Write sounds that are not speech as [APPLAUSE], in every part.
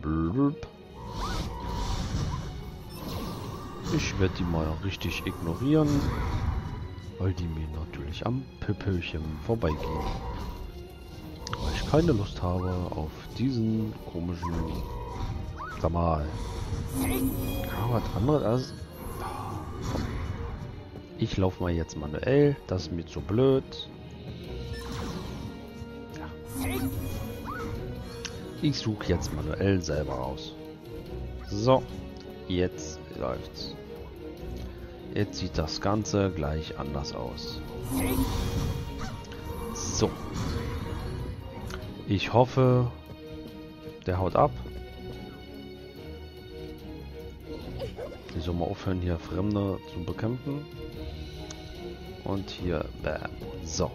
Blub. Ich werde die mal richtig ignorieren, weil die mir natürlich am Pöpöchen vorbeigehen. Weil ich keine Lust habe auf diesen komischen... Sag mal. Ja, was anderes als... Ich laufe mal jetzt manuell, das ist mir zu blöd. Ich suche jetzt manuell selber aus. So, jetzt läuft's. Jetzt sieht das Ganze gleich anders aus. So. Ich hoffe, der haut ab. Ich soll mal aufhören, hier Fremde zu bekämpfen. Und hier, bam. So.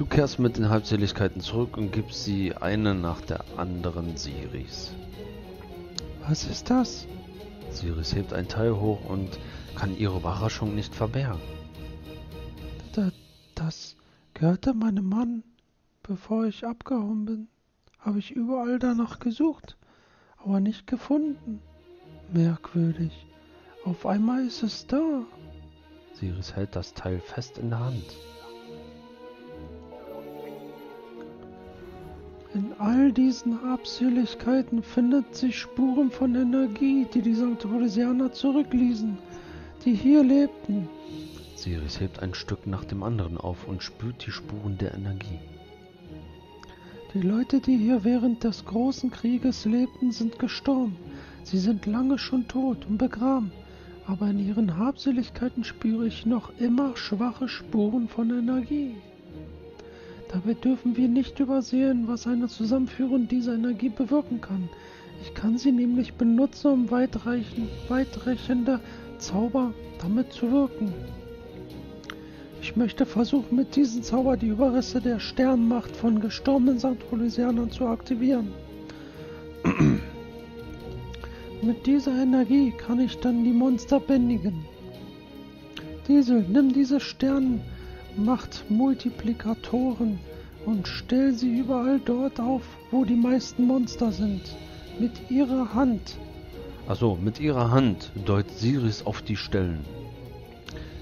Du kehrst mit den Halbseligkeiten zurück und gibst sie eine nach der anderen Siris. Was ist das? Siris hebt ein Teil hoch und kann ihre Überraschung nicht verbergen. Da, das gehörte meinem Mann. Bevor ich abgehauen bin, habe ich überall danach gesucht, aber nicht gefunden. Merkwürdig. Auf einmal ist es da. Siris hält das Teil fest in der Hand. In all diesen Habseligkeiten findet sich Spuren von Energie, die die Sanctorisianer zurückließen, die hier lebten. Siris hebt ein Stück nach dem anderen auf und spürt die Spuren der Energie. Die Leute, die hier während des großen Krieges lebten, sind gestorben. Sie sind lange schon tot und begraben, aber in ihren Habseligkeiten spüre ich noch immer schwache Spuren von Energie. Dabei dürfen wir nicht übersehen, was eine Zusammenführung dieser Energie bewirken kann. Ich kann sie nämlich benutzen, um weitreichende Zauber damit zu wirken. Ich möchte versuchen, mit diesem Zauber die Überreste der Sternmacht von gestorbenen Sanktolisianern zu aktivieren. [CLEARS THROAT] mit dieser Energie kann ich dann die Monster bändigen. Diesel, nimm diese Sternmacht-Multiplikatoren und stell sie überall dort auf, wo die meisten Monster sind. Mit ihrer Hand. Also mit ihrer Hand deutet Siris auf die Stellen.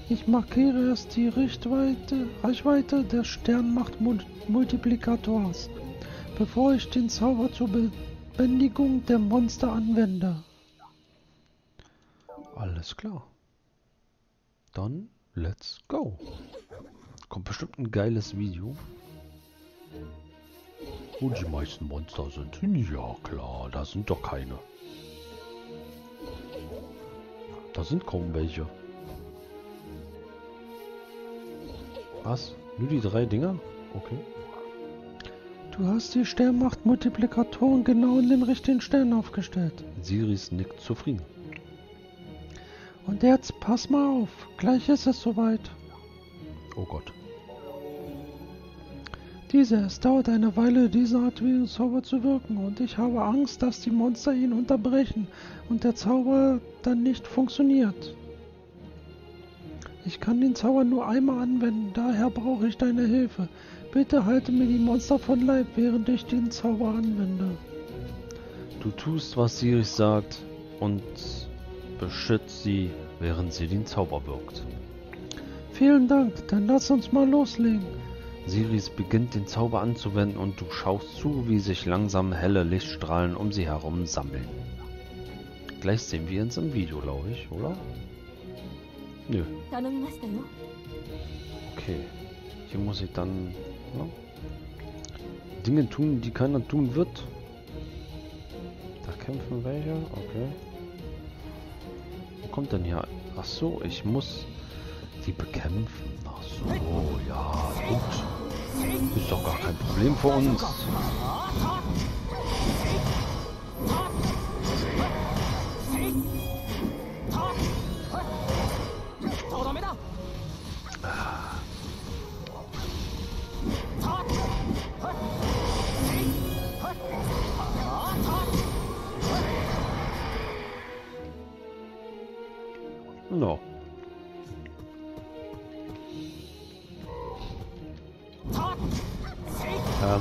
Ich markiere erst die Richtweite, Reichweite des Sternmacht-Multiplikators, bevor ich den Zauber zur Bändigung der Monster anwende. Alles klar. Dann let's go. Kommt bestimmt ein geiles Video. Wo die meisten Monster sind. Ja klar, da sind doch keine. Da sind kaum welche. Was? Nur die drei Dinger? Okay. Du hast die Sternmacht-Multiplikatoren genau in den richtigen Stellen aufgestellt. Siris nickt zufrieden. Und jetzt pass mal auf, gleich ist es soweit. Oh Gott. Diese, es dauert eine Weile, diesen Aktivierungszauber zu wirken, und ich habe Angst, dass die Monster ihn unterbrechen und der Zauber dann nicht funktioniert. Ich kann den Zauber nur einmal anwenden, daher brauche ich deine Hilfe. Bitte halte mir die Monster von Leib, während ich den Zauber anwende. Du tust, was Siris sagt und beschützt sie, während sie den Zauber wirkt. Vielen Dank, dann lass uns mal loslegen. Siris beginnt den Zauber anzuwenden und du schaust zu, wie sich langsam helle Lichtstrahlen um sie herum sammeln. Gleich sehen wir uns im Video, glaube ich, oder? Nö. Okay. Hier muss ich dann ja, Dinge tun, die keiner tun wird. Da kämpfen welche. Okay. Wo kommt denn hier? Ach so, ich muss sie bekämpfen. Ist doch gar kein Problem für uns.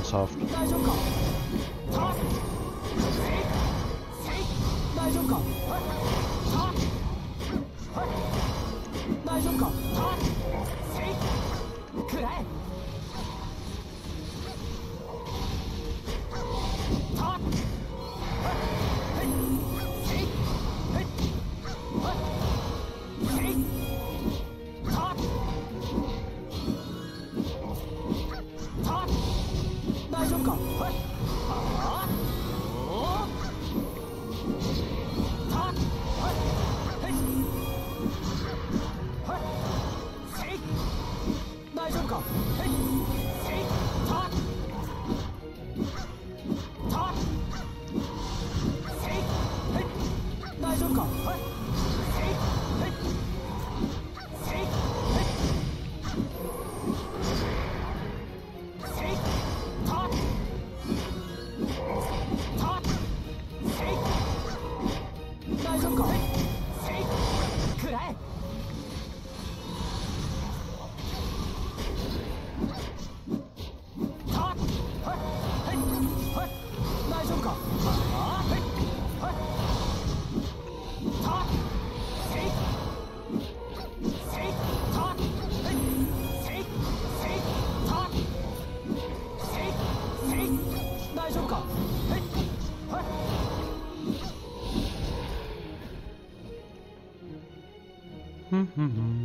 soft. Mm-hmm.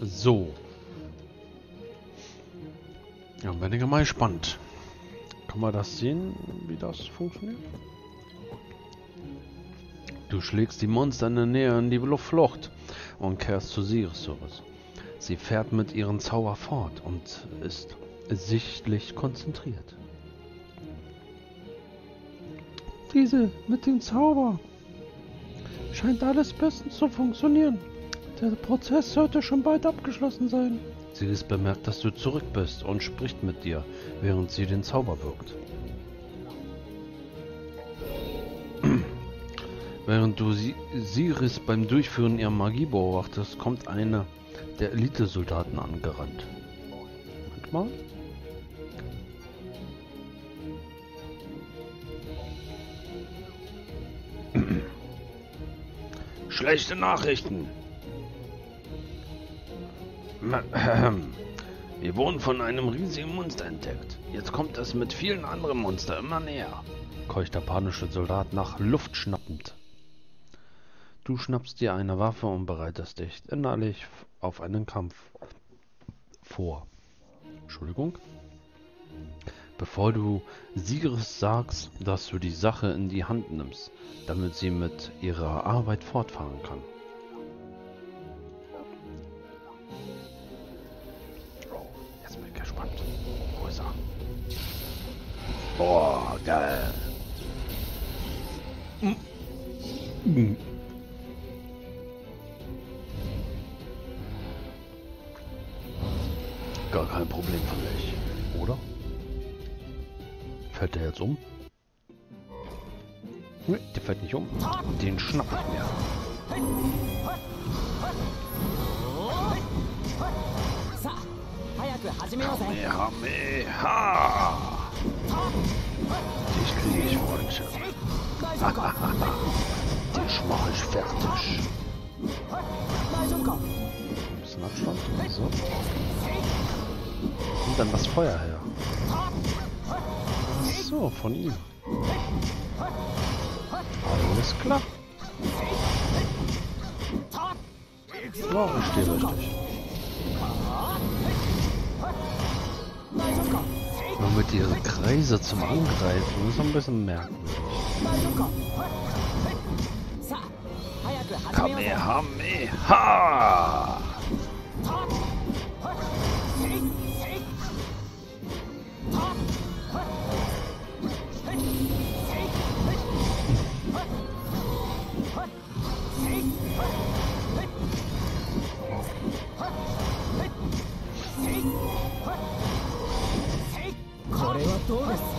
So. Ja, bin ich mal gespannt. Kann man das sehen, wie das funktioniert? Du schlägst die Monster in der Nähe in die Flucht und kehrst zu Sirius zurück. Sie fährt mit ihren Zauber fort und ist sichtlich konzentriert. Diese mit dem Zauber. Scheint alles bestens zu funktionieren. Der Prozess sollte schon bald abgeschlossen sein. Sie ist bemerkt, dass du zurück bist und spricht mit dir, während sie den Zauber wirkt. [CLEARS THROAT] Während du Siris beim Durchführen ihrer Magie beobachtest, kommt einer der Elitesoldaten angerannt. Manchmal? [CLEARS THROAT] Schlechte Nachrichten. Wir wurden von einem riesigen Monster entdeckt. Jetzt kommt es mit vielen anderen Monstern immer näher. Keucht der panische Soldat nach Luft schnappend. Du schnappst dir eine Waffe und bereitest dich innerlich auf einen Kampf vor. Entschuldigung. Bevor du Sigris sagst, dass du die Sache in die Hand nimmst, damit sie mit ihrer Arbeit fortfahren kann. Boah, geil. Gar kein Problem für mich, oder? Fällt der jetzt um? Nee, der fällt nicht um. Den schnapp ich mir. Kamehameha! Dich kriege ich, Freundchen. [LAUGHS] Dich mache ich fertig. Ein bisschen Abstand. So. Und dann das Feuer her. So, von ihm. Alles klar. Ja, ich stehe richtig. Mit ihren Kreise zum Angreifen ist ein bisschen merkwürdig. Kamehameha! Geil.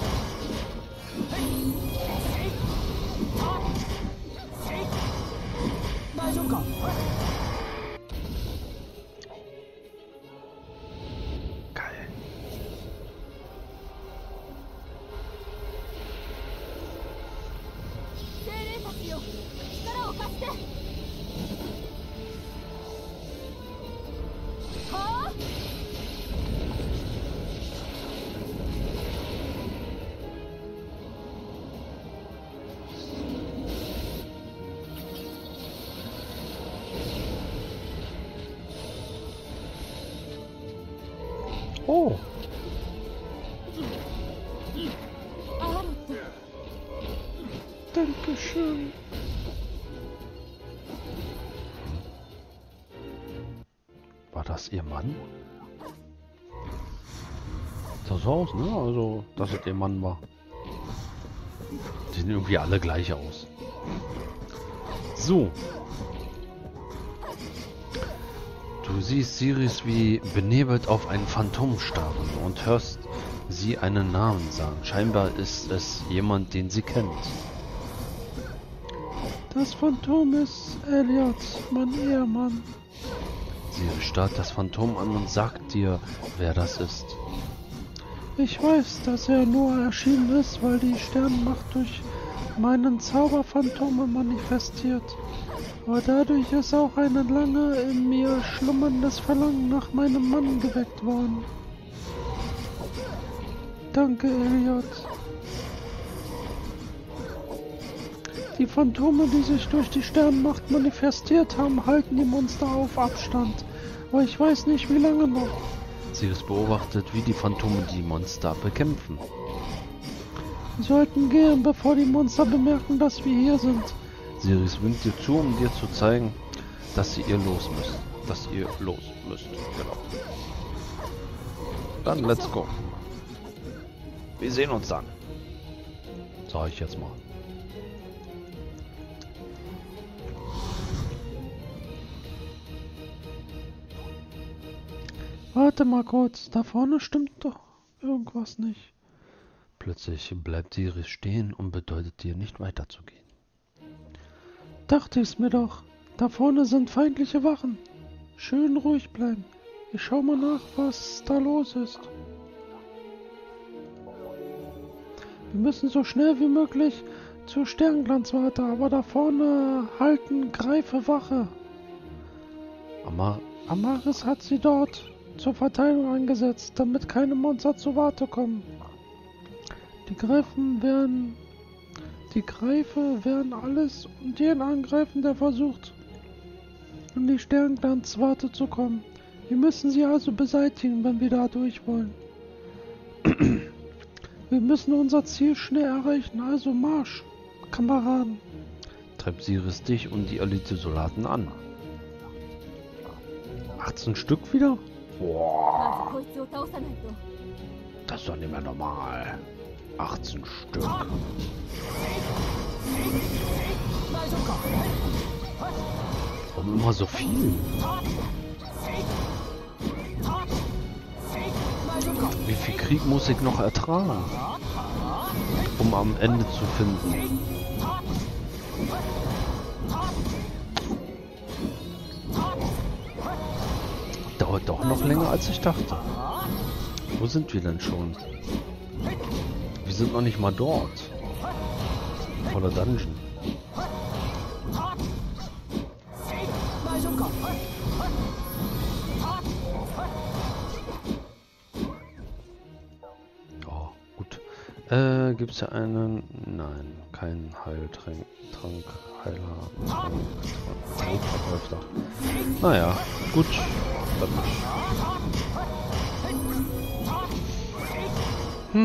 Oh, Dankeschön. war das ihr Mann? Das so aus, ne? Also, dass es ihr Mann war. Die sehen irgendwie alle gleich aus. So. Du siehst Siris wie benebelt auf ein Phantom starren und hörst sie einen Namen sagen. Scheinbar ist es jemand, den sie kennt. Das Phantom ist Elliot, mein Ehemann. Sie starrt das Phantom an und sagt dir, wer das ist. Ich weiß, dass er nur erschienen ist, weil die Sternenmacht durch meinen Zauberphantome manifestiert. Aber dadurch ist auch ein lange in mir schlummerndes Verlangen nach meinem Mann geweckt worden. Danke, Elliot. Die Phantome, die sich durch die Sternenmacht manifestiert haben, halten die Monster auf Abstand. Aber ich weiß nicht, wie lange noch. Sirius beobachtet, wie die Phantome die Monster bekämpfen. Wir sollten gehen, bevor die Monster bemerken, dass wir hier sind. Sirius winkt dir zu, um dir zu zeigen, dass sie ihr los müsst. Dass ihr los müsst. Genau. Dann let's go. Wir sehen uns dann. Sag ich jetzt mal. Warte mal kurz, da vorne stimmt doch irgendwas nicht. Plötzlich bleibt Sirius stehen und bedeutet dir nicht weiterzugehen. Dachte ich's mir doch. Da vorne sind feindliche Wachen. Schön ruhig bleiben. Ich schau mal nach, was da los ist. Wir müssen so schnell wie möglich zur Sternglanzwarte, aber da vorne halten Greife Wache. Amar Amaris hat sie dort zur Verteilung eingesetzt, damit keine Monster zur Warte kommen. Die Greifen werden. Die Greife werden alles und jeden angreifen, der versucht, um die Sternglanz Warte zu kommen. Wir müssen sie also beseitigen, wenn wir da durch wollen. wir müssen unser Ziel schnell erreichen, also Marsch, Kameraden. Treibt sie dich und die Elite-Soldaten an. 18 Stück wieder? Boah. Das ist doch nicht mehr normal. 18 Stück. Warum immer so viel? Wie viel Krieg muss ich noch ertragen? Um am Ende zu finden. Dauert doch noch länger als ich dachte. Wo sind wir denn schon? Sind noch nicht mal dort. Vor der Dungeon. Oh, gut. Äh, gibt es ja einen... Nein, kein Heiltrank. Trank, Heiler, Trank, Trank, Trankverkäufer. Naja, gut. Dann こ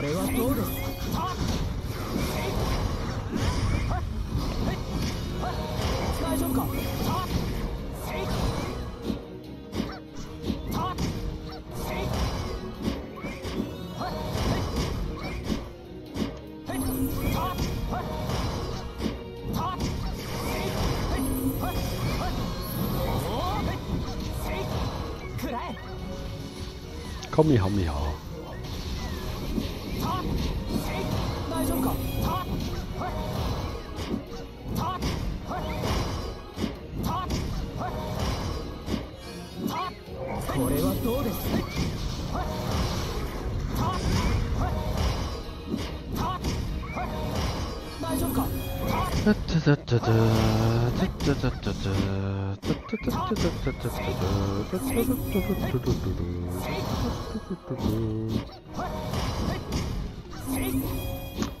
れはどうです大 Kamehameha. 大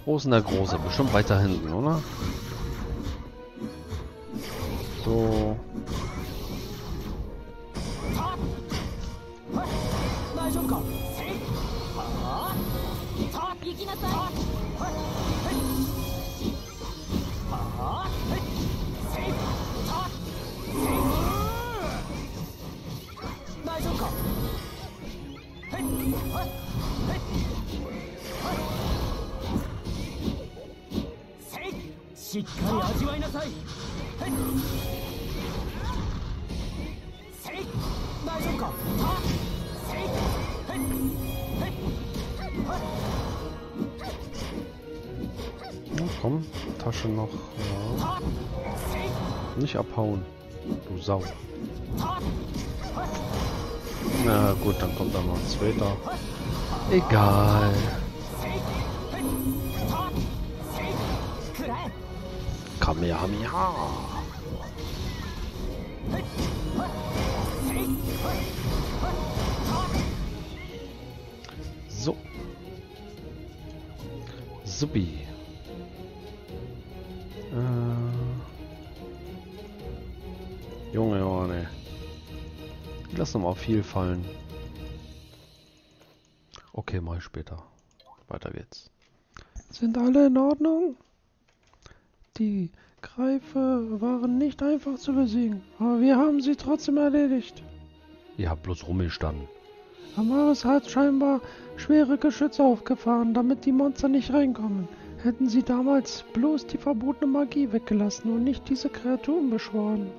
Wo ist denn der Große? Bestimmt weiter hinten, oder? So. しっかり味わいなさい大丈夫か Na, komm, Tasche noch. Ja. Nicht abhauen, du Sau. Na gut, dann kommt er noch später. Egal. Kamehameha. So. Subi. Lass noch mal viel fallen. Okay, mal später. Weiter geht's. Sind alle in Ordnung? Die Greife waren nicht einfach zu besiegen, aber wir haben sie trotzdem erledigt. Ihr habt bloß rumgestanden. Amaris hat scheinbar schwere Geschütze aufgefahren, damit die Monster nicht reinkommen. Hätten sie damals bloß die verbotene Magie weggelassen und nicht diese Kreaturen beschworen.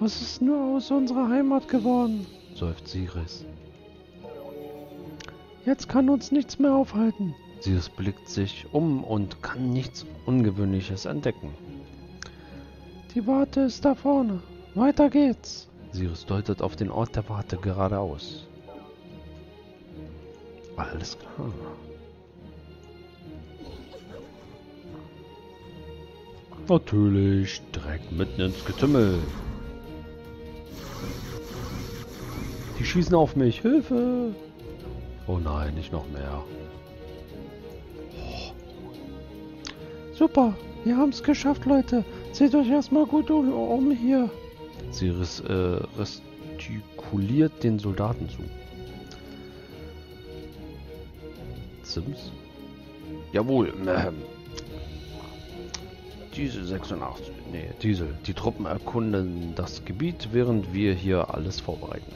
Was ist nur aus unserer Heimat geworden? seufzt Siris. Jetzt kann uns nichts mehr aufhalten. Sirius blickt sich um und kann nichts Ungewöhnliches entdecken. Die Warte ist da vorne. Weiter geht's. Sirius deutet auf den Ort der Warte geradeaus. Alles klar. Natürlich, direkt mitten ins Getümmel. Die schießen auf mich. Hilfe! Oh nein, nicht noch mehr. Super, wir haben's geschafft, Leute. Seht euch erstmal gut um, um hier. Sirius äh, gestikuliert den Soldaten zu. Sims? Jawohl, ähm. Diese 86, nee, Diesel. Die Truppen erkunden das Gebiet, während wir hier alles vorbereiten.